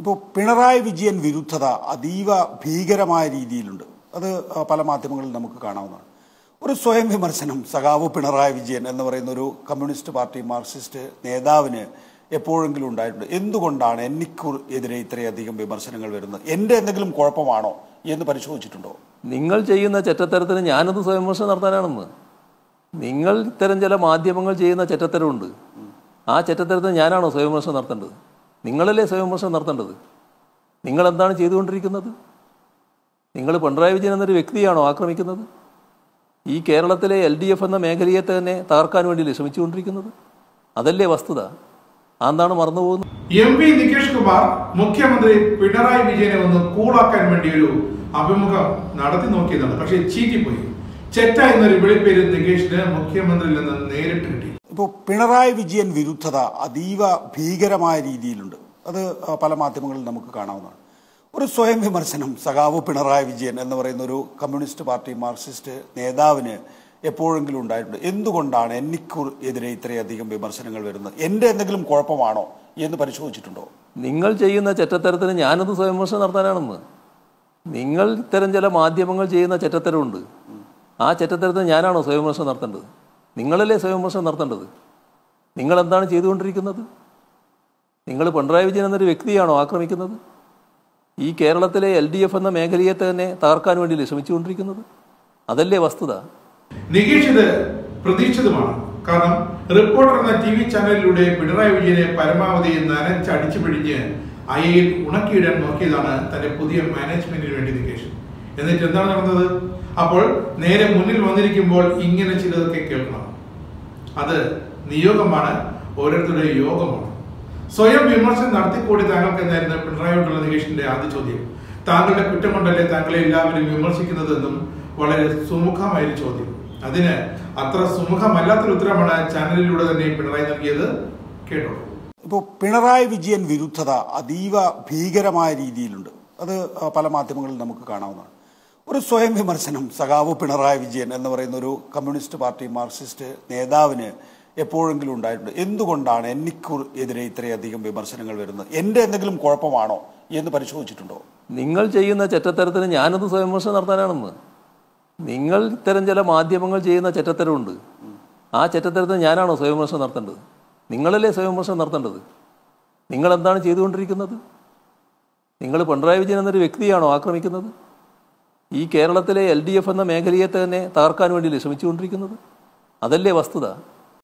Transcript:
ഇപ്പോൾ പിണറായി വിജയൻ വിരുദ്ധത അതീവ ഭീകരമായ രീതിയിലുണ്ട്. അത് പല മാധ്യമങ്ങളിൽ നമുക്ക് കാണാവുന്നതാണ്. ഒരു സ്വയം വിമർശനം സഖാവ് പിണറായി വിജയൻ എന്ന് പറയുന്ന ഒരു കമ്മ്യൂണിസ്റ്റ് പാർട്ടി മാർക്സിസ്റ്റ് നേതാവിന് എപ്പോഴെങ്കിലും ഉണ്ടായിട്ടുണ്ട്. എന്തുകൊണ്ടാണ് എനിക്ക് എതിരെ ഇത്രയധികം വിമർശനങ്ങൾ വരുന്നത്? എന്റെ എന്തെങ്കിലും കുഴപ്പമാണോ എന്ന് പരിശോധിച്ചിട്ടുണ്ടോ? നിങ്ങൾ ചെയ്യുന്ന ചെറ്റത്തരത്തിന് സ്വയം വിമർശനം നടത്താനാണെന്ന്. നിങ്ങൾ ഇത്തരം ചില മാധ്യമങ്ങൾ ചെയ്യുന്ന ചെറ്റത്തരമുണ്ട്. ആ ചെറ്റത്തരത്തിന് ഞാനാണോ സ്വയം വിമർശനം നടത്തേണ്ടത്? നിങ്ങളല്ലേ സ്വയംവിമർശനം നടത്തേണ്ടത്? നിങ്ങളെന്താണ് ചെയ്തുകൊണ്ടിരിക്കുന്നത്? നിങ്ങൾ പിണറായി വിജയൻ എന്നൊരു വ്യക്തിയാണോ ആക്രമിക്കുന്നത്? ഈ കേരളത്തിലെ എൽ ഡി എഫ് എന്ന മേഖലയെ തന്നെ തകർക്കാൻ വേണ്ടി ശ്രമിച്ചുകൊണ്ടിരിക്കുന്നത്? അതല്ലേ വസ്തുത? അതാണ് മറന്നുപോകുന്നത്? എം പി നികേഷ് കുമാർ മുഖ്യമന്ത്രി പിണറായി വിജയനെ ഒന്ന് കൂളാക്കാൻ വേണ്ടി ഒരു അഭിമുഖം നടത്തി നോക്കിയതാണ്. പക്ഷേ ചീറ്റിപ്പോയി. ചെറ്റ എന്നൊരു വിളിപ്പേര് നികേഷിന് മുഖ്യമന്ത്രിയിൽ നിന്ന് നേരിട്ട് കിട്ടി. ഇപ്പോൾ പിണറായി വിജയൻ വിരുദ്ധത അതീവ ഭീകരമായ രീതിയിലുണ്ട്. അത് പല മാധ്യമങ്ങളിൽ നമുക്ക് കാണാവുന്നതാണ്. ഒരു സ്വയം വിമർശനം സഖാവ് പിണറായി വിജയൻ എന്ന് പറയുന്ന ഒരു കമ്മ്യൂണിസ്റ്റ് പാർട്ടി മാർക്സിസ്റ്റ് നേതാവിന് എപ്പോഴെങ്കിലും ഉണ്ടായിട്ടുണ്ട്. എന്തുകൊണ്ടാണ് എനിക്ക് എതിരെ ഇത്രയധികം വിമർശനങ്ങൾ വരുന്നത്? എന്റെ എന്തെങ്കിലും കുഴപ്പമാണോ എന്ന് പരിശോധിച്ചിട്ടുണ്ടോ? നിങ്ങൾ ചെയ്യുന്ന ചെറ്റത്തരത്തിന് ഞാനത് സ്വയം വിമർശനം നടത്താനാണെന്ന്. നിങ്ങൾ ഇത്തരം ചില മാധ്യമങ്ങൾ ചെയ്യുന്ന ചെറ്റത്തരമുണ്ട്. ആ ചെറ്റത്തരത്തിന് ഞാനാണോ സ്വയം വിമർശനം നടത്തേണ്ടത്? നിങ്ങളല്ലേ സ്വയം വിമർശനം നടത്തേണ്ടത്? നിങ്ങൾ എന്താണ് ചെയ്തുകൊണ്ടിരിക്കുന്നത്? നിങ്ങൾ പിണറായി വിജയൻ എന്നൊരു വ്യക്തിയാണോ ആക്രമിക്കുന്നത്? ഈ കേരളത്തിലെ എൽ ഡി എഫ് എന്ന മേഖലയെ തന്നെ തകർക്കാൻ വേണ്ടി ശ്രമിച്ചുകൊണ്ടിരിക്കുന്നത്? അതല്ലേ വസ്തുത? നികേഷ് ഇത് പ്രതീക്ഷിതമാണ്. കാരണം റിപ്പോർട്ടർ എന്ന ടി വി ചാനലിലൂടെ പിണറായി വിജയനെ പരമാവധി നനച്ചടിച്ചു പിടിഞ്ഞ് അയയിൽ ഉണക്കിയിടാൻ നോക്കിയതാണ് തന്റെ പുതിയ മാനേജ്മെന്റിന് വേണ്ടി നികേഷ് എന്നിട്ട് എന്താണ് നടന്നത്? അപ്പോൾ നേരെ മുന്നിൽ വന്നിരിക്കുമ്പോൾ ഇങ്ങനെ ചിലതൊക്കെ കേൾക്കണം. അത് നിയോഗമാണ് ഓരോരുത്തരുടെ യോഗമാണ്. സ്വയം വിമർശനം നടത്തിക്കൂടി താങ്കൾക്ക് പിണറായി പിണറായിയോടുള്ള നികേഷിന്റെ ആദ്യ ചോദ്യം? താങ്കളുടെ കുറ്റം കൊണ്ടല്ലേ താങ്കളെ എല്ലാവരും വിമർശിക്കുന്നതെന്നും വളരെ സുമുഖമായൊരു ചോദ്യം. അതിന് അത്ര സുമുഖമല്ലാത്തൊരു ഉത്തരമാണ് ചാനലിലൂടെ തന്നെ പിണറായി നൽകിയത്. കേട്ടോ. ഇപ്പോൾ പിണറായി വിജയൻ വിരുദ്ധത അതീവ ഭീകരമായ രീതിയിലുണ്ട്. അത് പല മാധ്യമങ്ങളിൽ നമുക്ക് കാണാവുന്നതാണ്. ഒരു സ്വയം വിമർശനം സഖാവ് പിണറായി വിജയൻ എന്ന് പറയുന്ന ഒരു കമ്മ്യൂണിസ്റ്റ് പാർട്ടി മാർക്സിസ്റ്റ് നേതാവിന് എപ്പോഴെങ്കിലും ഉണ്ടായിട്ടുണ്ട്. എന്തുകൊണ്ടാണ് എനിക്ക് എതിരെ ഇത്രയധികം വിമർശനങ്ങൾ വരുന്നത്? എന്റെ എന്തെങ്കിലും കുഴപ്പമാണോ എന്ന് പരിശോധിച്ചിട്ടുണ്ടോ? നിങ്ങൾ ചെയ്യുന്ന ചെറ്റത്തരത്തിന് ഞാനത് സ്വയംവിമർശനം നടത്താനാണെന്ന്. നിങ്ങൾ ഇത്തരം ചില മാധ്യമങ്ങൾ ചെയ്യുന്ന ചെറ്റത്തരമുണ്ട്. ആ ചെറ്റത്തരത്തിന് ഞാനാണോ സ്വയംവിമർശനം നടത്തേണ്ടത്? നിങ്ങളല്ലേ സ്വയംവിമർശനം നടത്തേണ്ടത്? നിങ്ങൾ എന്താണ് ചെയ്തുകൊണ്ടിരിക്കുന്നത്? നിങ്ങൾ പിണറായി വിജയൻ എന്നൊരു വ്യക്തിയാണോ ആക്രമിക്കുന്നത്? ഈ കേരളത്തിലെ എൽ ഡി എഫ് എന്ന മേഖലയെ തന്നെ തകർക്കാൻ വേണ്ടി ശ്രമിച്ചുകൊണ്ടിരിക്കുന്നത്? അതല്ലേ വസ്തുത?